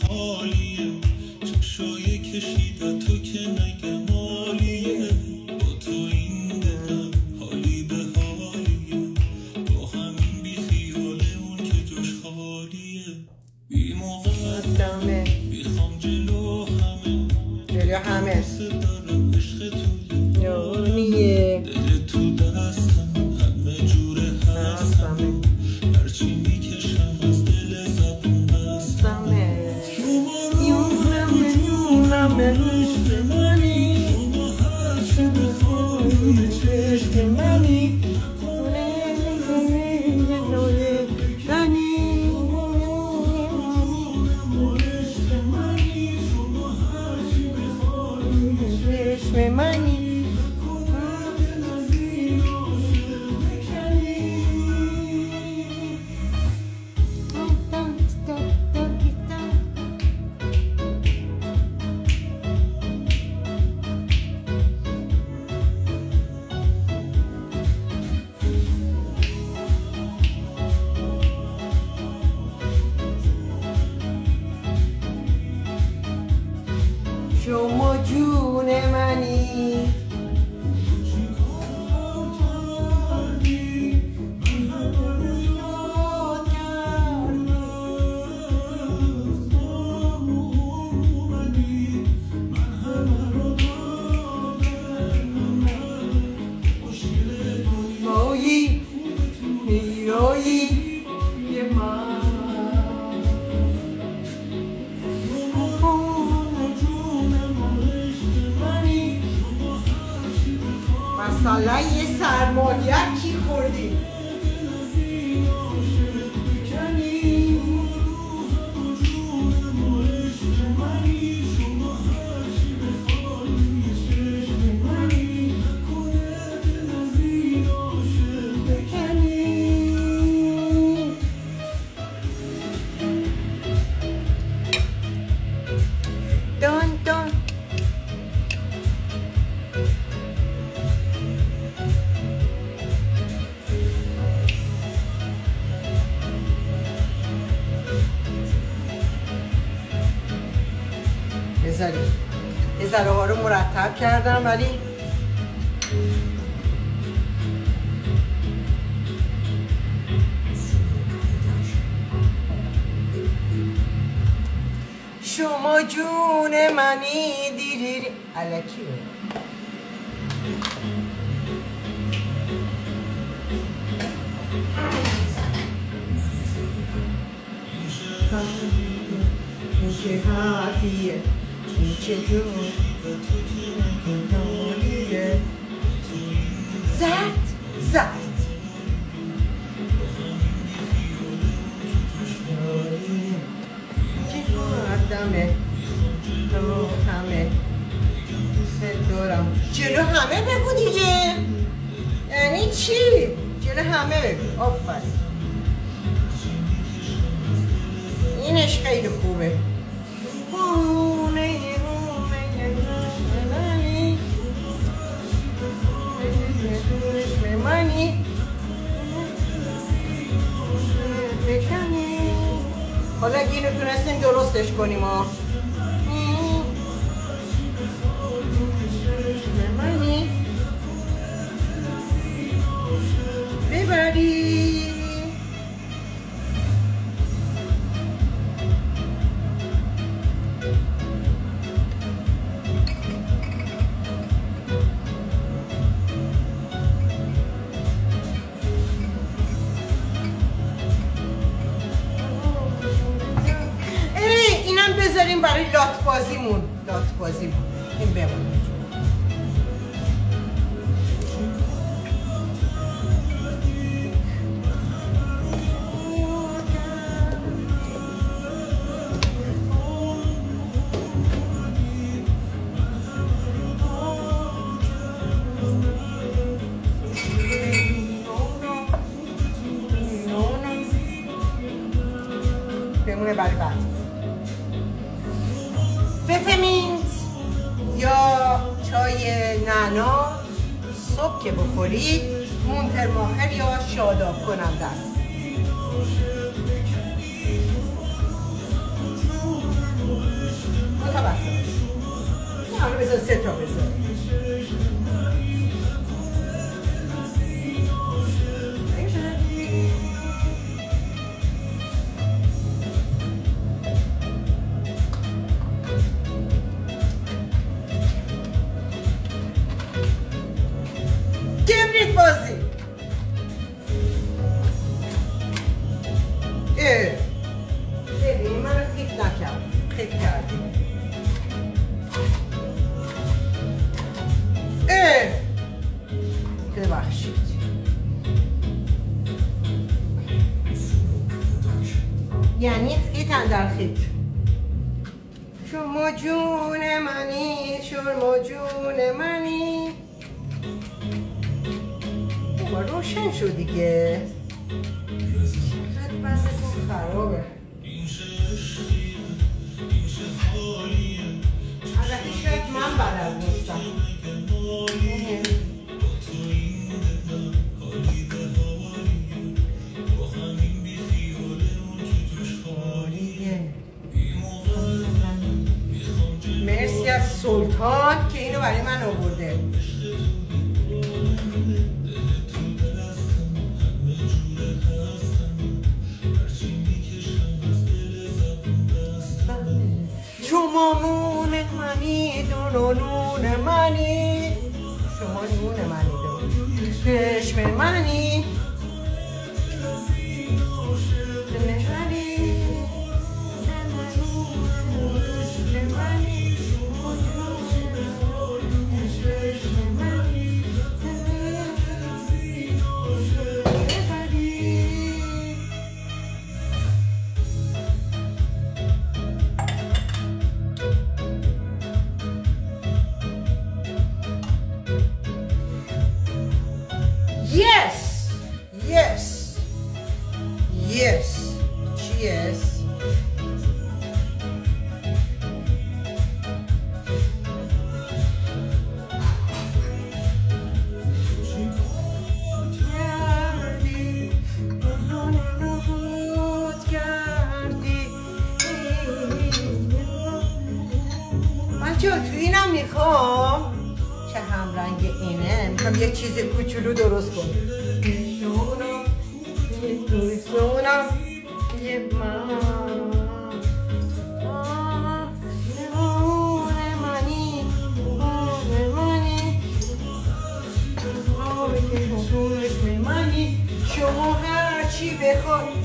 حالیه چشای شما جون منی. مثلا یه سرمالیت شما جون منی دیریری علکی این چه حرفیه این چه جون این نالیه زد زد. مردمه همه دوست دارم. جلو همه بگو دیگه. یعنی چی؟ جلو همه بگو. آفرین. اینش خیلی خوبه. حالا اگه اینو تونستیم درستش کنیم ها بفمینز یا چای نعنا صبح که بخورید مونتر ماهر یا شاداب کننده است. متوسط. نه حالا بذار سه تا بذار ببخشید. یعنی خیتن در خیت شما جون منی شما جون منی. بابا روشن شد دیگه. چقدر بزتون خرابه. البته شاید من بلد نیستم. سلطان که اینو برای من آورده. شما نون منی دون نون منی. شما نون منی دون چشم منی. می‌خوام یه چیز کوچولو درست کنم شونم یه من شما هر چی بخواد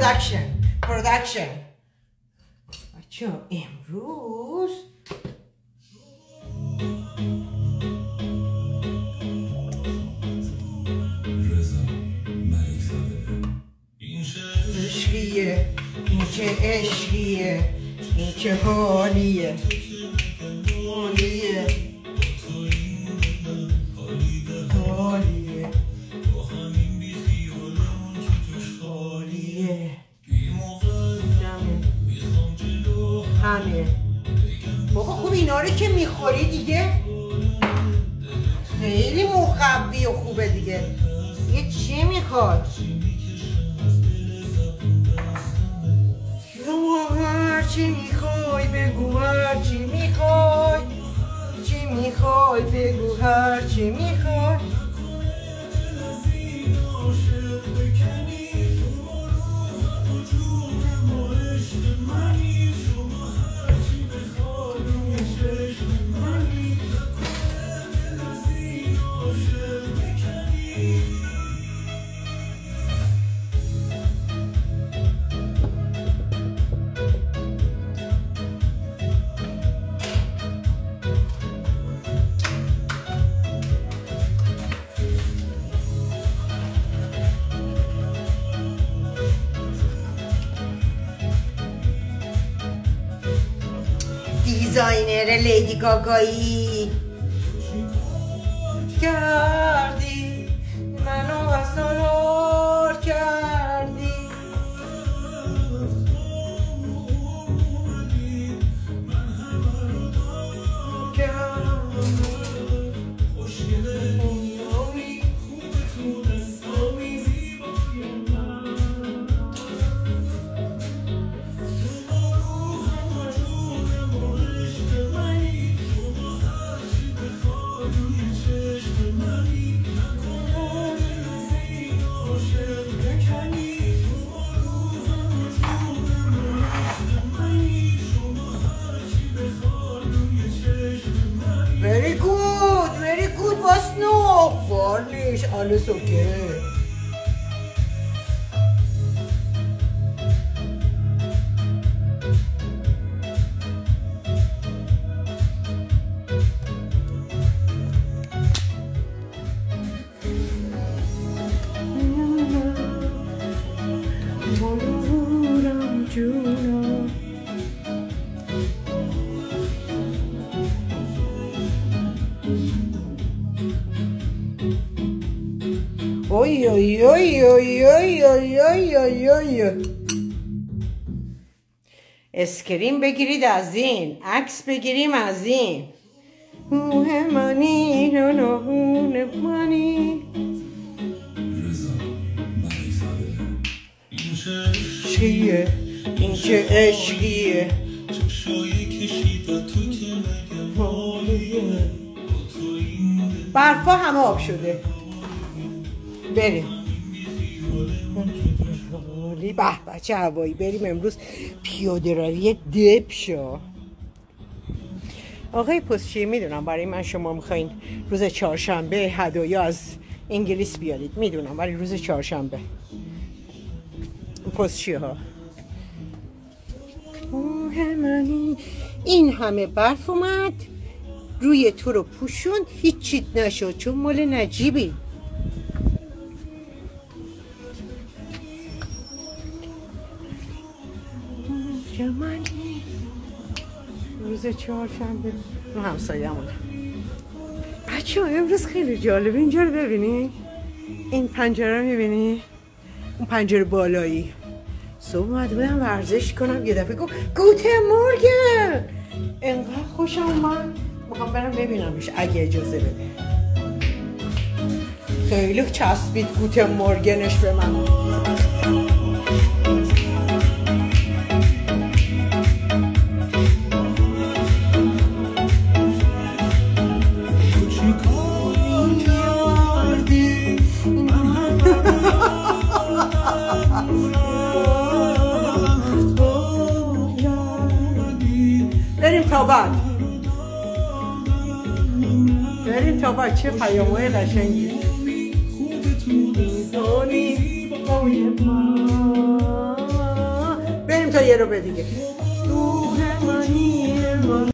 پرودکشن پرودکشن بچه امروز عشقیه این چه عشقیه این چه حالیه حالیه. همه بابا خوب اینا رو که می‌خوری دیگه. خیلی مقوی و خوبه دیگه. دیگه چی می‌خواد؟ شما هر چی می‌خوای بگو هر چی می‌خوای. چی می‌خوای بگو هر چی می‌خوای. vedere Lady Coco. I... Go. it's okay. Oy oy oy oy oy oy oy oy oy اسکرین بگیرید از این عکس بگیریم از این اوه منی نونه منی چیه این چه عشقیه برفا همه آب شده بریم. به به چه هوایی. بریم امروز پیاده روی دب شو. آقای پستچی می‌دونم برای من شما می‌خواین روز چهارشنبه هدایا از انگلیس بیارید. می‌دونم ولی روز چهارشنبه. پستچی ها. منی این همه برف اومد. روی تو رو پوشوند هیچیت نشد چون مال نجیبی. چهارشنبه. رو همسایه‌مون بچه امروز خیلی جالبه اینجا رو ببینی؟ این پنجره رو می‌بینی؟ اون پنجره بالایی. صبح اومده بودم ورزش کنم. یه دفعه گفت گوته مورگن انقدر خوشم اومد. می‌خوام برم ببینمش اگه اجازه بده. خیلی چسبید گوته مورگنش به من. تا بعد چه پیامهای قشنگی؟ بریم تا یه رو دیگه.